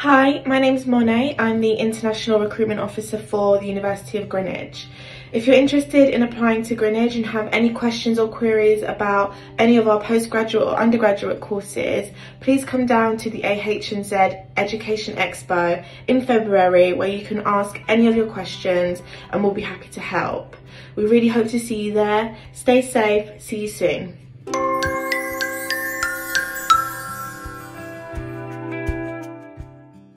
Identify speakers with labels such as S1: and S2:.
S1: Hi, my name is Monet. I'm the International Recruitment Officer for the University of Greenwich. If you're interested in applying to Greenwich and have any questions or queries about any of our postgraduate or undergraduate courses, please come down to the AHZ Education Expo in February where you can ask any of your questions and we'll be happy to help. We really hope to see you there. Stay safe. See you soon.